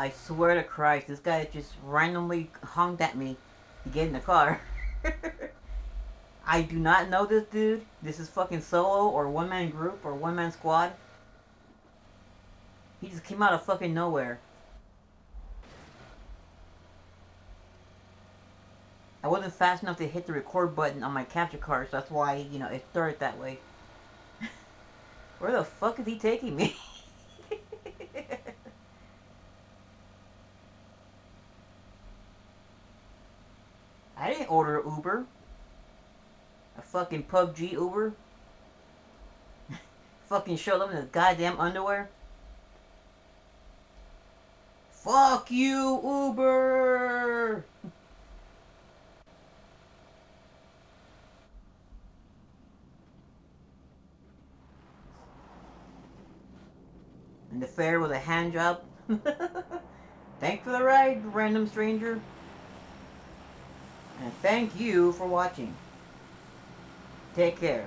I swear to Christ, this guy just randomly honked at me to get in the car. I do not know this dude. This is fucking solo or one man group or one man squad. He just came out of fucking nowhere. I wasn't fast enough to hit the record button on my capture card, so that's why, you know, it started that way. Where the fuck is he taking me? I didn't order Uber. A fucking PUBG Uber. fucking up in his goddamn underwear. Fuck you, Uber! and the fare was a hand job. Thanks for the ride, random stranger. And thank you for watching. Take care.